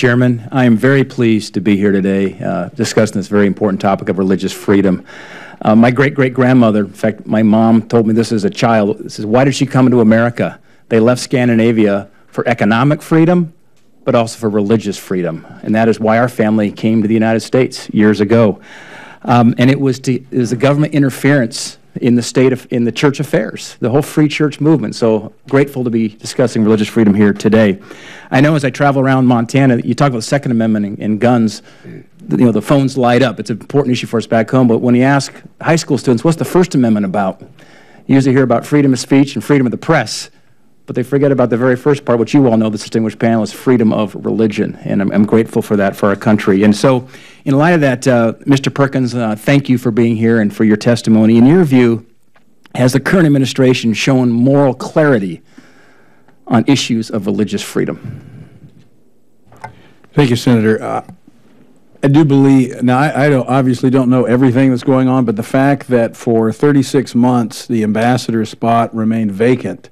Chairman. I am very pleased to be here today uh, discussing this very important topic of religious freedom. Uh, my great-great-grandmother, in fact, my mom told me this as a child, says, why did she come to America? They left Scandinavia for economic freedom, but also for religious freedom. And that is why our family came to the United States years ago. Um, and it was, to, it was the government interference in the state of in the church affairs, the whole free church movement. So grateful to be discussing religious freedom here today. I know as I travel around Montana, you talk about the Second Amendment and, and guns. You know the phones light up. It's an important issue for us back home. But when you ask high school students, what's the First Amendment about? You usually hear about freedom of speech and freedom of the press but they forget about the very first part, which you all know, the distinguished panel, is freedom of religion, and I'm, I'm grateful for that for our country. And so, in light of that, uh, Mr. Perkins, uh, thank you for being here and for your testimony. In your view, has the current administration shown moral clarity on issues of religious freedom? Thank you, Senator. Uh, I do believe, now I, I don't, obviously don't know everything that's going on, but the fact that for 36 months the ambassador spot remained vacant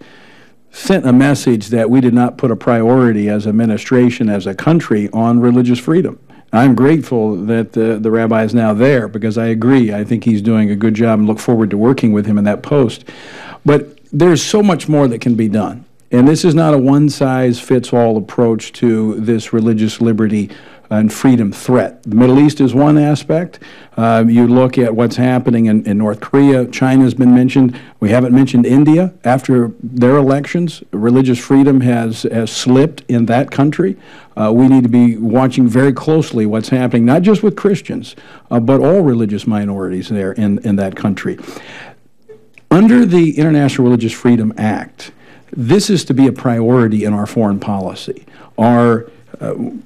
sent a message that we did not put a priority as administration, as a country, on religious freedom. I'm grateful that the, the rabbi is now there because I agree. I think he's doing a good job and look forward to working with him in that post. But there's so much more that can be done. And this is not a one-size-fits-all approach to this religious liberty and freedom threat. The Middle East is one aspect. Uh, you look at what's happening in, in North Korea. China has been mentioned. We haven't mentioned India. After their elections, religious freedom has, has slipped in that country. Uh, we need to be watching very closely what's happening, not just with Christians, uh, but all religious minorities there in, in that country. Under the International Religious Freedom Act, this is to be a priority in our foreign policy. Our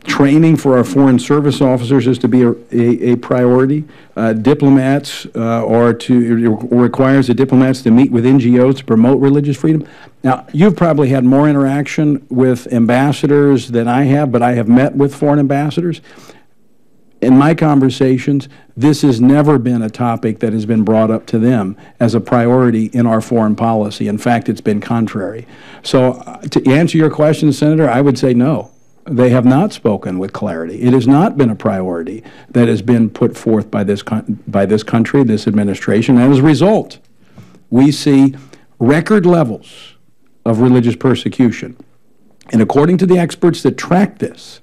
training for our foreign service officers is to be a, a, a priority. Uh, diplomats uh, are to, requires the diplomats to meet with NGOs to promote religious freedom. Now, you've probably had more interaction with ambassadors than I have, but I have met with foreign ambassadors. In my conversations, this has never been a topic that has been brought up to them as a priority in our foreign policy. In fact, it's been contrary. So uh, to answer your question, Senator, I would say no. They have not spoken with clarity. It has not been a priority that has been put forth by this, by this country, this administration. And as a result, we see record levels of religious persecution. And according to the experts that track this,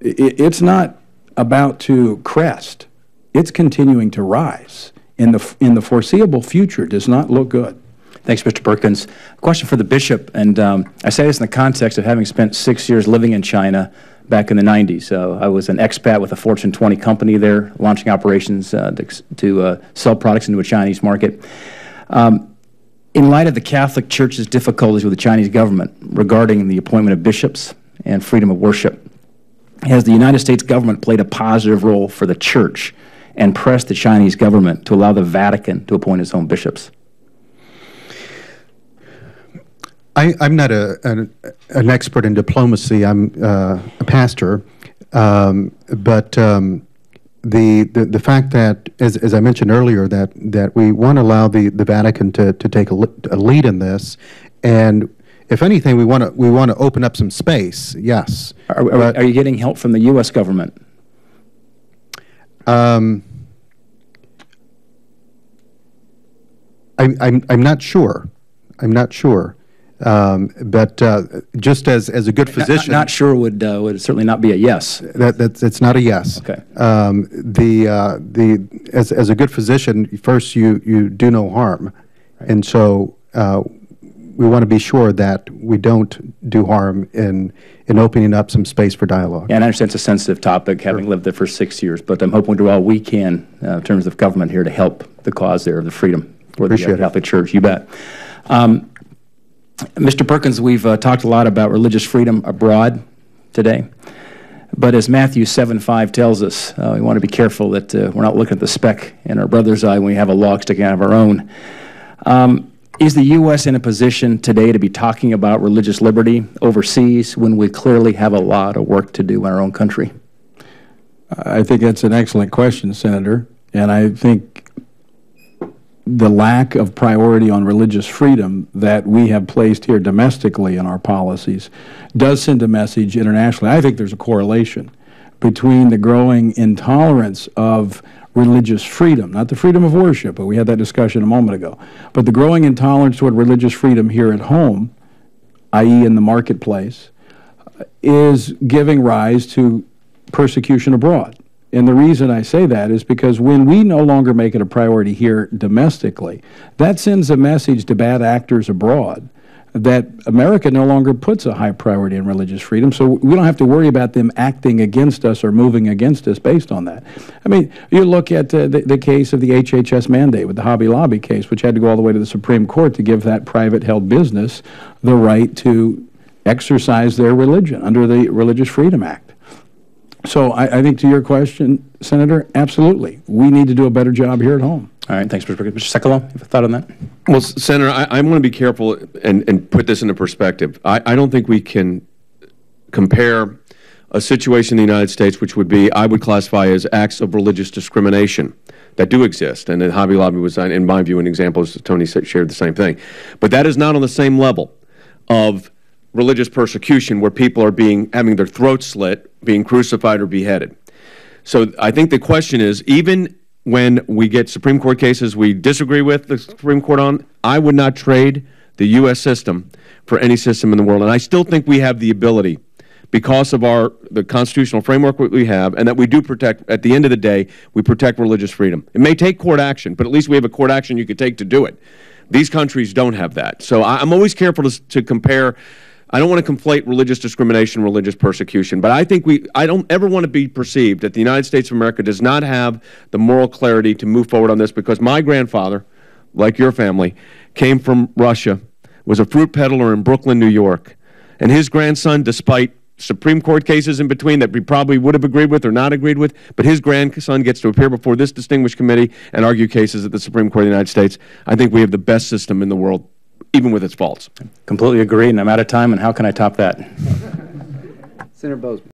it, it's not about to crest. It's continuing to rise. In the, in the foreseeable future does not look good. Thanks, Mr. Perkins. A question for the Bishop, and um, I say this in the context of having spent six years living in China back in the 90s. Uh, I was an expat with a Fortune 20 company there, launching operations uh, to, to uh, sell products into a Chinese market. Um, in light of the Catholic Church's difficulties with the Chinese government regarding the appointment of bishops and freedom of worship, has the United States government played a positive role for the Church and pressed the Chinese government to allow the Vatican to appoint its own bishops? I, am not a, an, an, expert in diplomacy. I'm uh, a pastor. Um, but um, the, the, the fact that, as, as I mentioned earlier, that, that we want to allow the, the Vatican to, to take a, a lead in this, and if anything, we want to we want to open up some space. Yes. Are, are, are you getting help from the U.S. government? Um, I'm I'm I'm not sure. I'm not sure. Um, but uh, just as, as a good physician, not, not sure would uh, would certainly not be a yes. That that's it's not a yes. Okay. Um, the uh, the as as a good physician, first you you do no harm, and so uh, we want to be sure that we don't do harm in in opening up some space for dialogue. Yeah, and I understand it's a sensitive topic, having lived there for six years, but I'm hoping to do all we can uh, in terms of government here to help the cause there of the freedom for Appreciate the Catholic it. Church. You bet. Um, Mr. Perkins, we've uh, talked a lot about religious freedom abroad today. But as Matthew 7, 5 tells us, uh, we want to be careful that uh, we're not looking at the speck in our brother's eye when we have a log sticking out of our own. Um, is the U.S. in a position today to be talking about religious liberty overseas when we clearly have a lot of work to do in our own country? I think that's an excellent question, Senator. And I think the lack of priority on religious freedom that we have placed here domestically in our policies does send a message internationally. I think there's a correlation between the growing intolerance of religious freedom, not the freedom of worship, but we had that discussion a moment ago, but the growing intolerance toward religious freedom here at home, i.e. in the marketplace, is giving rise to persecution abroad. And the reason I say that is because when we no longer make it a priority here domestically, that sends a message to bad actors abroad that America no longer puts a high priority in religious freedom, so we don't have to worry about them acting against us or moving against us based on that. I mean, you look at uh, the, the case of the HHS mandate with the Hobby Lobby case, which had to go all the way to the Supreme Court to give that private held business the right to exercise their religion under the Religious Freedom Act. So I, I think to your question, Senator, absolutely. We need to do a better job here at home. All right, thanks, Mr. Speaker. Mr. Sekulow, you have a thought on that? Well, Senator, I, I want to be careful and, and put this into perspective. I, I don't think we can compare a situation in the United States, which would be, I would classify as acts of religious discrimination that do exist. And then Hobby Lobby was, in my view, an example, as Tony said, shared the same thing. But that is not on the same level of religious persecution where people are being, having their throats slit, being crucified or beheaded. So I think the question is, even when we get Supreme Court cases we disagree with the Supreme Court on, I would not trade the U.S. system for any system in the world. And I still think we have the ability, because of our the constitutional framework we have, and that we do protect, at the end of the day, we protect religious freedom. It may take court action, but at least we have a court action you could take to do it. These countries don't have that. So I, I'm always careful to, to compare I don't want to conflate religious discrimination, religious persecution, but I think we, I don't ever want to be perceived that the United States of America does not have the moral clarity to move forward on this because my grandfather, like your family, came from Russia, was a fruit peddler in Brooklyn, New York, and his grandson, despite Supreme Court cases in between that we probably would have agreed with or not agreed with, but his grandson gets to appear before this distinguished committee and argue cases at the Supreme Court of the United States. I think we have the best system in the world even with its faults. Completely agree, and I'm out of time, and how can I top that? Senator Boozman.